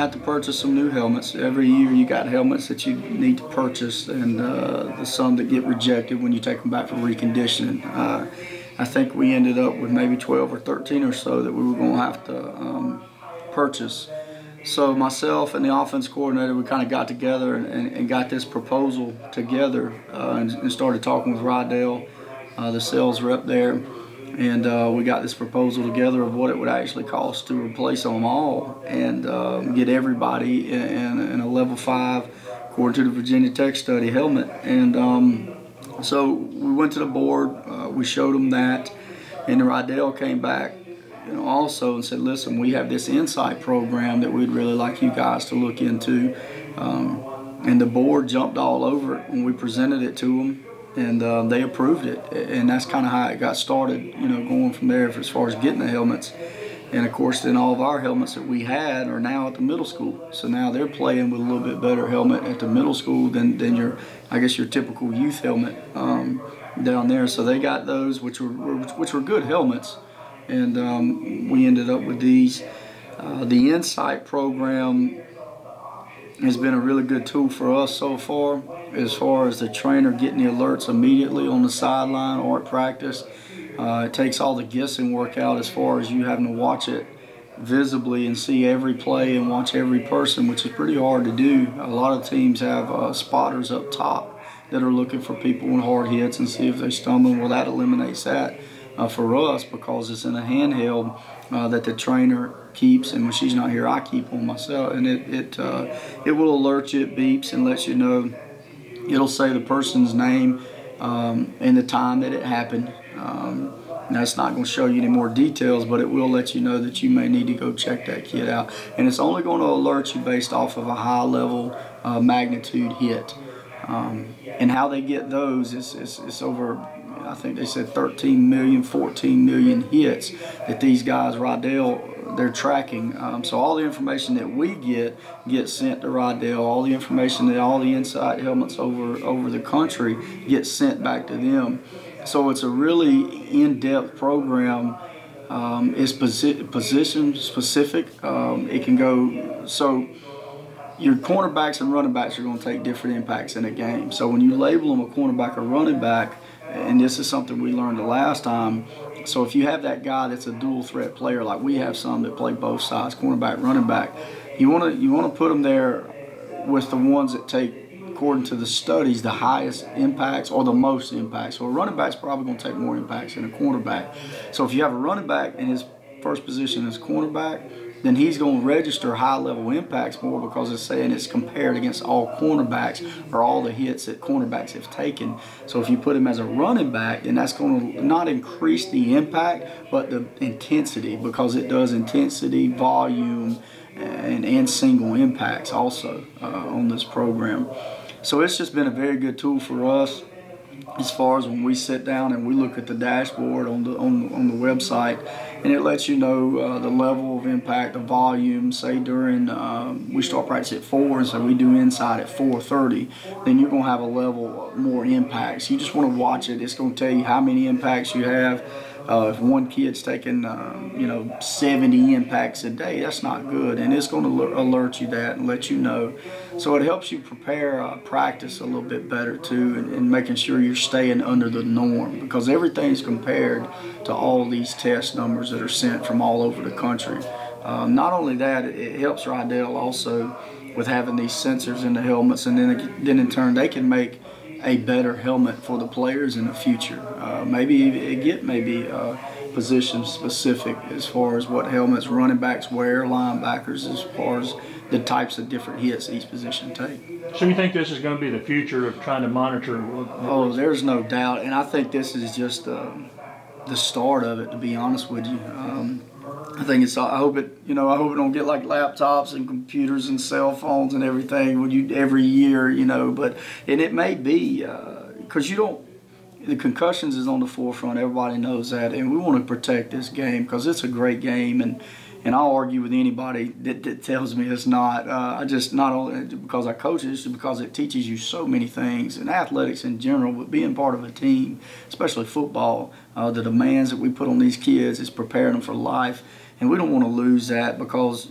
to have to purchase some new helmets. Every year you got helmets that you need to purchase, and uh, the some that get rejected when you take them back for reconditioning. Uh, I think we ended up with maybe 12 or 13 or so that we were going to have to um, purchase. So myself and the offense coordinator, we kind of got together and, and, got this proposal together uh, and, and, started talking with Riddell, uh, the sales rep there, and uh, we got this proposal together of what it would actually cost to replace them all and um, get everybody in, in, a level five, according to the Virginia Tech study, helmet. And um, so we went to the board, uh, we showed them that, and the Riddell came back you know, also and said, listen, we have this insight program that we'd really like you guys to look into. Um, and the board jumped all over it when we presented it to them, and uh, they approved it. And that's kind of how it got started, you know, going from there as far as getting the helmets. And of course, then all of our helmets that we had are now at the middle school. So now they're playing with a little bit better helmet at the middle school than, than your, I guess, your typical youth helmet um, down there. So they got those, which were which were good helmets and um, we ended up with these. Uh, the Insight program has been a really good tool for us so far as far as the trainer getting the alerts immediately on the sideline or at practice. Uh, it takes all the guessing work out as far as you having to watch it visibly and see every play and watch every person, which is pretty hard to do. A lot of teams have uh, spotters up top that are looking for people in hard hits and see if they stumble. Well, that eliminates that uh, for us because it's in a handheld uh, that the trainer keeps, and when she's not here, I keep on myself, and it it uh, it will alert you, it beeps, and lets you know. It'll say the person's name um, and the time that it happened. Um, now it's not going to show you any more details, but it will let you know that you may need to go check that kid out. And it's only going to alert you based off of a high level uh, magnitude hit. Um, and how they get those is, is, is over I think they said 13 million, 14 million hits that these guys, Riddell, they're tracking. Um, so all the information that we get gets sent to Riddell. All the information that all the Insight helmets over over the country gets sent back to them. So it's a really in-depth program. Um, it's posi position specific. Um, it can go so your cornerbacks and running backs are going to take different impacts in a game. So when you label them a cornerback or running back, and this is something we learned the last time. So if you have that guy that's a dual threat player, like we have some that play both sides, cornerback, running back, you want to you want to put them there with the ones that take, according to the studies, the highest impacts or the most impacts. So a running back's probably going to take more impacts than a cornerback. So if you have a running back and his first position is cornerback, then he's going to register high level impacts more because it's saying it's compared against all cornerbacks or all the hits that cornerbacks have taken. So if you put him as a running back, then that's going to not increase the impact, but the intensity because it does intensity, volume, and, and single impacts also uh, on this program. So it's just been a very good tool for us as far as when we sit down and we look at the dashboard on the on, on the website and it lets you know uh, the level of impact, the volume. Say during um, we start practice at four, and so we do inside at 4:30. Then you're gonna have a level more impacts. You just want to watch it. It's gonna tell you how many impacts you have. Uh, if one kid's taking, um, you know, 70 impacts a day, that's not good, and it's going to alert you that and let you know. So it helps you prepare uh, practice a little bit better too, and, and, making sure you're staying under the norm because everything's compared to all these test numbers that are sent from all over the country. Um, not only that, it, helps Riddell also with having these sensors in the helmets, and then then in turn they can make a better helmet for the players in the future. Uh, maybe get maybe uh, position specific as far as what helmets running backs wear, linebackers as far as the types of different hits each position take. So you think this is going to be the future of trying to monitor? Oh, there's no doubt, and I think this is just uh, the start of it. To be honest with you. Um, I think it's. I hope it. You know. I hope it don't get like laptops and computers and cell phones and everything when you every year. You know. But and it may be because uh, you don't. The concussions is on the forefront. Everybody knows that, and we want to protect this game because it's a great game and and I'll argue with anybody that, that tells me it's not. Uh, I just not only because I coach it, just because it teaches you so many things and athletics in general, but being part of a team, especially football, uh, the demands that we put on these kids is preparing them for life, and we don't want to lose that because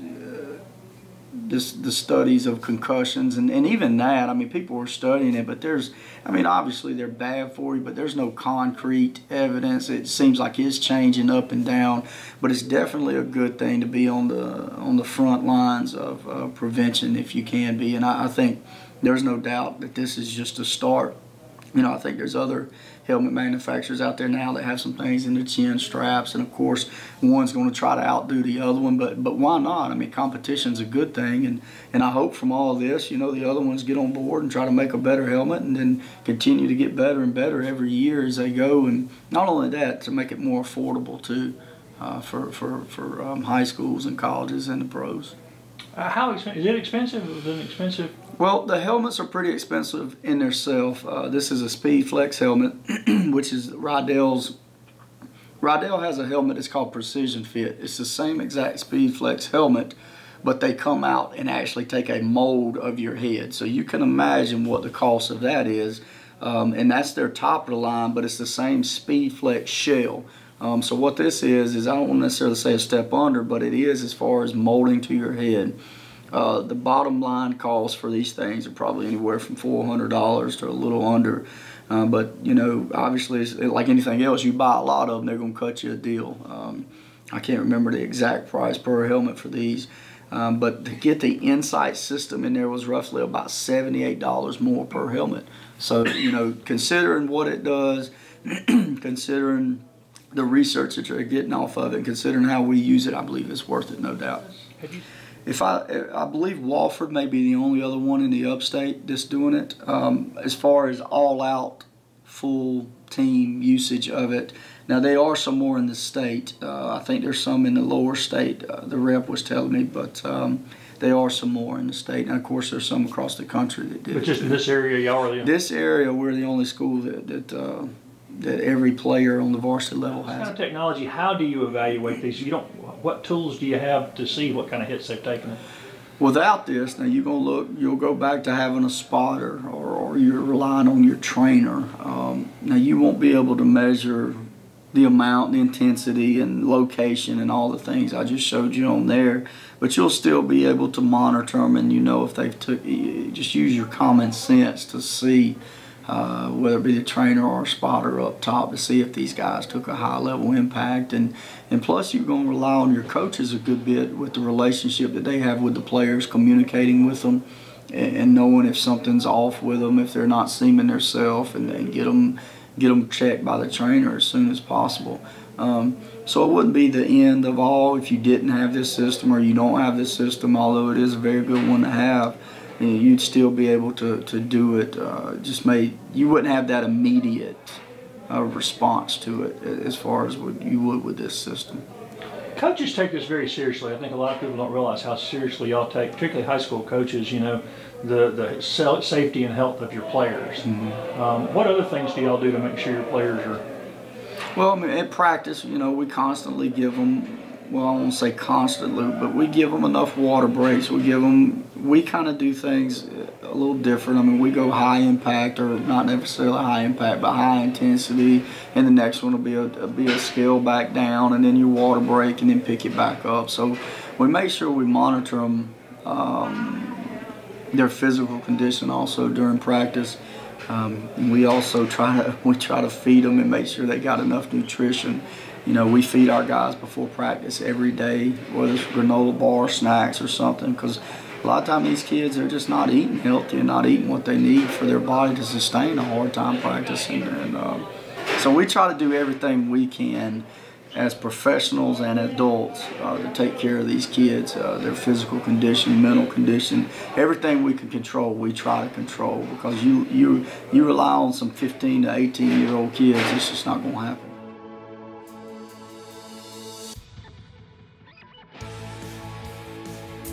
this the studies of concussions and, and even that. I mean, people were studying it, but there's, I mean, obviously they're bad for you, but there's no concrete evidence. It seems like it's changing up and down, but it's definitely a good thing to be on the on the front lines of uh, prevention if you can be. And I, I think there's no doubt that this is just a start. You know, I think there's other helmet manufacturers out there now that have some things in the chin straps, and of course, one's going to try to outdo the other one. But but why not? I mean, competition's a good thing, and and I hope from all this, you know, the other ones get on board and try to make a better helmet, and then continue to get better and better every year as they go. And not only that, to make it more affordable too, uh, for for for um, high schools and colleges and the pros. Uh, how? Is it expensive? Is it expensive? Well, the helmets are pretty expensive in themselves. Uh, this is a Speed Flex helmet, which is Riddell's. Riddell has a helmet that's called Precision Fit. It's the same exact Speed Flex helmet, but they come out and actually take a mold of your head. So you can imagine what the cost of that is. Um, and that's their top of the line, but it's the same Speed Flex shell. Um, so what this is, is I don't necessarily say a step under, but it is as far as molding to your head. Uh, the bottom line cost for these things are probably anywhere from $400 to a little under. Uh, but, you know, obviously, like anything else, you buy a lot of them, they're going to cut you a deal. Um, I can't remember the exact price per helmet for these. Um, but to get the Insight system in there was roughly about $78 more per helmet. So, you know, considering what it does, considering the research that you're getting off of it, considering how we use it, I believe it's worth it, no doubt. If I, I believe Walford may be the only other one in the upstate that's doing it. Um, as far as all out, full team usage of it. Now they are some more in the state. Uh, I think there's some in the lower state. Uh, the rep was telling me, but um, there are some more in the state, and of course there's some across the country that did. But just in this area, y'all are the This area, we're the only school that that uh, that every player on the varsity level This kind has. of technology. How do you evaluate these? You don't. What tools do you have to see what kind of hits they've taken? Without this, now you're gonna look, you'll go back to having a spotter, or, or you're relying on your trainer. Um, now you won't be able to measure the amount, the intensity, and location, and all the things I just showed you on there. But you'll still be able to monitor them, and you know if they've took. Just use your common sense to see uh, whether it be the trainer or a spotter up top to see if these guys took a high level impact. And and plus you're going to rely on your coaches a good bit with the relationship that they have with the players communicating with them and, and knowing if something's off with them if they're not seeming themselves and, and get them get them checked by the trainer as soon as possible. Um, so it wouldn't be the end of all if you didn't have this system or you don't have this system although it is a very good one to have know, you'd still be able to, to do it. Uh, just may you wouldn't have that immediate uh, response to it as far as what you would with this system. Coaches take this very seriously. I think a lot of people don't realize how seriously y'all take, particularly high school coaches. You know, the the safety and health of your players. Um, what other things do y'all do to make sure your players are? Well, I mean, at practice, you know, we constantly give them. Well, I won't say constantly, but we give them enough water breaks. We give them. We kind of do things a little different. I mean, we go high impact, or not necessarily high impact, but high intensity. And the next one will be a, be a scale back down, and then your water break, and then pick it back up. So we make sure we monitor them, um, their physical condition also during practice. Um, we also try to we try to feed them and make sure they got enough nutrition. You know, we feed our guys before practice every day, whether it's granola bar, snacks, or something, because a lot of times these kids are just not eating healthy and not eating what they need for their body to sustain a hard time practicing. And um, so we try to do everything we can as professionals and adults uh, to take care of these kids, uh, their physical condition, mental condition, everything we can control, we try to control because you you you rely on some 15 to 18 year old kids, it's just not going to happen.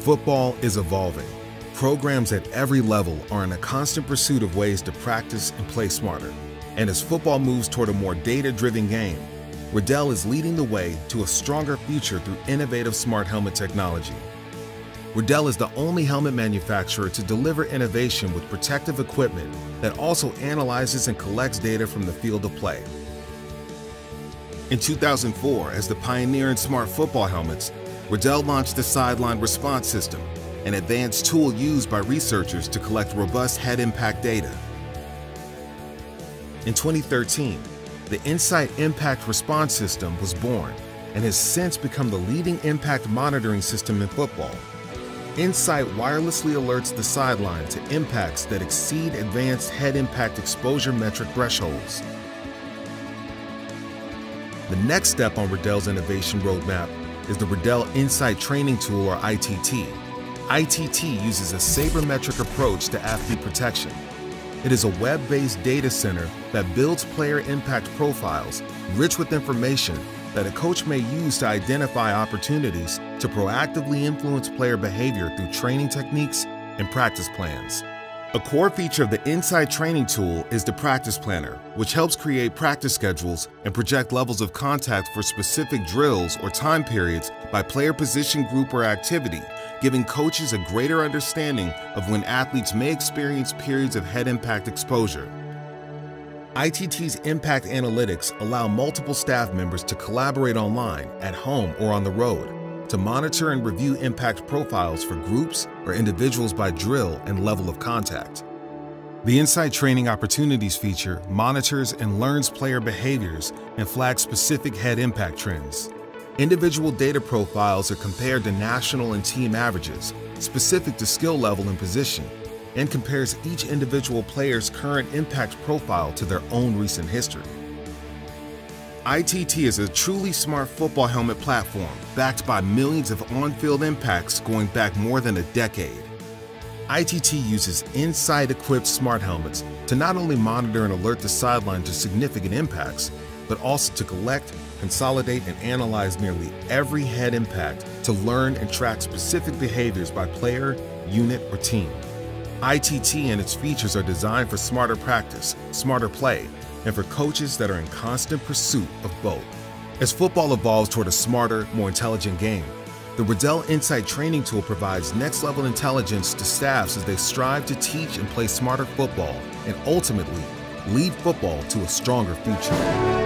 Football is evolving. Programs at every level are in a constant pursuit of ways to practice and play smarter. And as football moves toward a more data driven game, Riddell is leading the way to a stronger future through innovative smart helmet technology. Riddell is the only helmet manufacturer to deliver innovation with protective equipment that also analyzes and collects data from the field of play. In 2004, as the pioneer in smart football helmets, Riddell launched the Sideline Response System, an advanced tool used by researchers to collect robust head impact data. In 2013, the Insight Impact Response System was born and has since become the leading impact monitoring system in football. Insight wirelessly alerts the sideline to impacts that exceed advanced head impact exposure metric thresholds. The next step on Riddell's innovation roadmap is the Riddell Insight Training Tool or ITT. ITT uses a sabermetric approach to athlete protection. It is a web-based data center that builds player impact profiles rich with information that a coach may use to identify opportunities to proactively influence player behavior through training techniques and practice plans. A core feature of the Insight Training Tool is the Practice Planner, which helps create practice schedules and project levels of contact for specific drills or time periods by player position group or activity, giving coaches a greater understanding of when athletes may experience periods of head impact exposure. ITT's impact analytics allow multiple staff members to collaborate online, at home, or on the road to monitor and review impact profiles for groups or individuals by drill and level of contact. The Insight Training Opportunities feature monitors and learns player behaviors and flags specific head impact trends. Individual data profiles are compared to national and team averages, specific to skill level and position, and compares each individual player's current impact profile to their own recent history. ITT is a truly smart football helmet platform backed by millions of on-field impacts going back more than a decade. ITT uses Insight equipped smart helmets to not only monitor and alert the sideline to significant impacts, but also to collect, consolidate, and analyze nearly every head impact to learn and track specific behaviors by player, unit, or team. ITT and its features are designed for smarter practice, smarter play, and for coaches that are in constant pursuit of both. As football evolves toward a smarter, more intelligent game, the Riddell Insight Training Tool provides next level intelligence to staffs as they strive to teach and play smarter football and ultimately lead football to a stronger future.